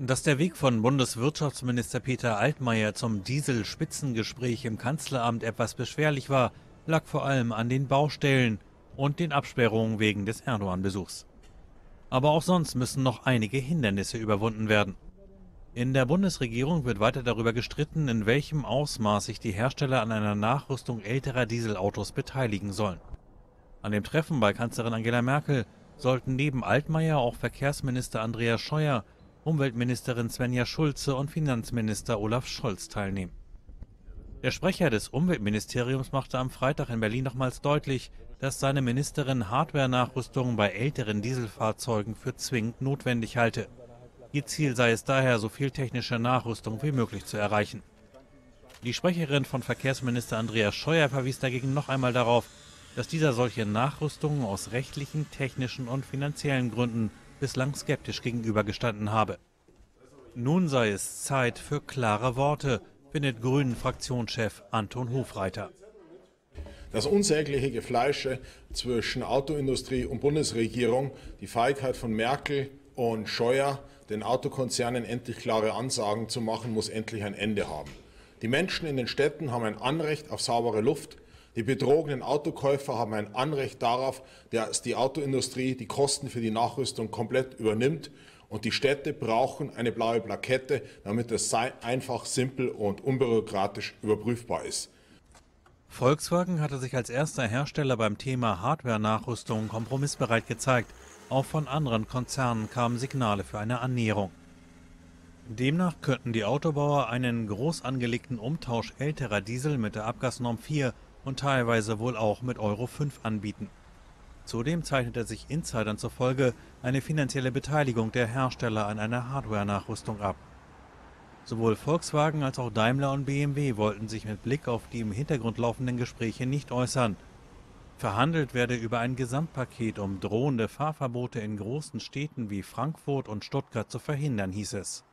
Dass der Weg von Bundeswirtschaftsminister Peter Altmaier zum Diesel-Spitzengespräch im Kanzleramt etwas beschwerlich war, lag vor allem an den Baustellen und den Absperrungen wegen des Erdogan-Besuchs. Aber auch sonst müssen noch einige Hindernisse überwunden werden. In der Bundesregierung wird weiter darüber gestritten, in welchem Ausmaß sich die Hersteller an einer Nachrüstung älterer Dieselautos beteiligen sollen. An dem Treffen bei Kanzlerin Angela Merkel sollten neben Altmaier auch Verkehrsminister Andreas Scheuer Umweltministerin Svenja Schulze und Finanzminister Olaf Scholz teilnehmen. Der Sprecher des Umweltministeriums machte am Freitag in Berlin nochmals deutlich, dass seine Ministerin Hardware-Nachrüstungen bei älteren Dieselfahrzeugen für zwingend notwendig halte. Ihr Ziel sei es daher, so viel technische Nachrüstung wie möglich zu erreichen. Die Sprecherin von Verkehrsminister Andreas Scheuer verwies dagegen noch einmal darauf, dass dieser solche Nachrüstungen aus rechtlichen, technischen und finanziellen Gründen bislang skeptisch gegenübergestanden habe. Nun sei es Zeit für klare Worte, findet Grünen-Fraktionschef Anton Hofreiter. Das unsägliche Gefleische zwischen Autoindustrie und Bundesregierung, die Feigheit von Merkel und Scheuer, den Autokonzernen endlich klare Ansagen zu machen, muss endlich ein Ende haben. Die Menschen in den Städten haben ein Anrecht auf saubere Luft, die betrogenen Autokäufer haben ein Anrecht darauf, dass die Autoindustrie die Kosten für die Nachrüstung komplett übernimmt. Und die Städte brauchen eine blaue Plakette, damit es einfach, simpel und unbürokratisch überprüfbar ist. Volkswagen hatte sich als erster Hersteller beim Thema Hardware-Nachrüstung kompromissbereit gezeigt. Auch von anderen Konzernen kamen Signale für eine Annäherung. Demnach könnten die Autobauer einen groß angelegten Umtausch älterer Diesel mit der Abgasnorm 4 und teilweise wohl auch mit Euro 5 anbieten. Zudem zeichnete sich Insidern zufolge eine finanzielle Beteiligung der Hersteller an einer Hardware-Nachrüstung ab. Sowohl Volkswagen als auch Daimler und BMW wollten sich mit Blick auf die im Hintergrund laufenden Gespräche nicht äußern. Verhandelt werde über ein Gesamtpaket, um drohende Fahrverbote in großen Städten wie Frankfurt und Stuttgart zu verhindern, hieß es.